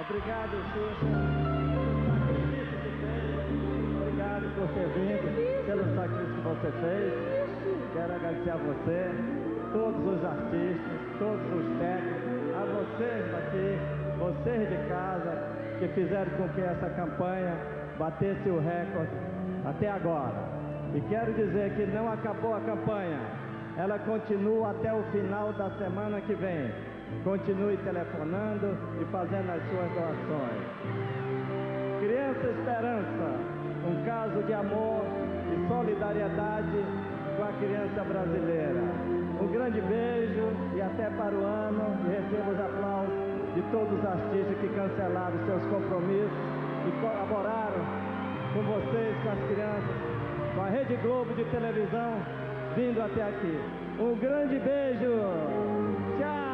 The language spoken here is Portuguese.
Obrigado, Xuxa. Obrigado por ter vindo, pelo sacrifício que você fez. Quero agradecer a você, todos os artistas, todos os técnicos, a vocês daqui, vocês de casa, que fizeram com que essa campanha batesse o recorde até agora. E quero dizer que não acabou a campanha. Ela continua até o final da semana que vem. Continue telefonando e fazendo as suas doações. Criança Esperança, um caso de amor e solidariedade com a criança brasileira. Um grande beijo e até para o ano. E receba os aplausos de todos os artistas que cancelaram seus compromissos e colaboraram com vocês, com as crianças, com a Rede Globo de televisão vindo até aqui. Um grande beijo. Tchau.